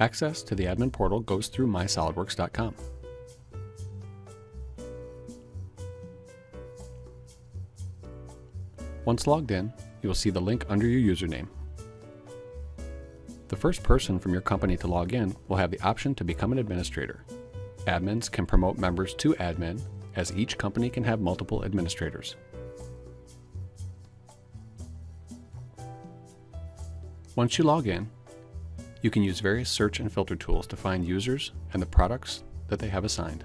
Access to the admin portal goes through mysolidworks.com. Once logged in, you will see the link under your username. The first person from your company to log in will have the option to become an administrator. Admins can promote members to admin, as each company can have multiple administrators. Once you log in, you can use various search and filter tools to find users and the products that they have assigned.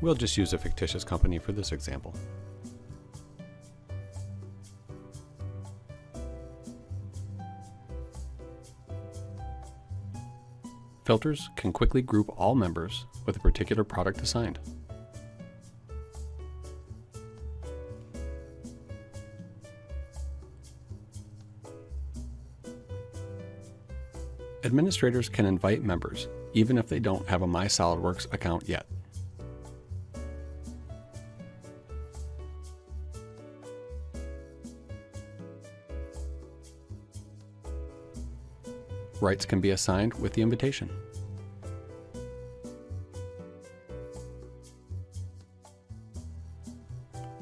We'll just use a fictitious company for this example. Filters can quickly group all members with a particular product assigned. Administrators can invite members, even if they don't have a My SolidWorks account yet. Rights can be assigned with the invitation.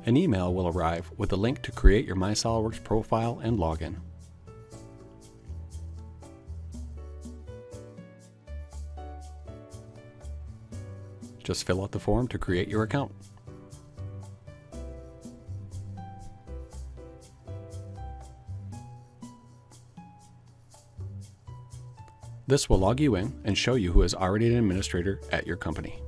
An email will arrive with a link to create your My SolidWorks profile and login. Just fill out the form to create your account. This will log you in and show you who is already an administrator at your company.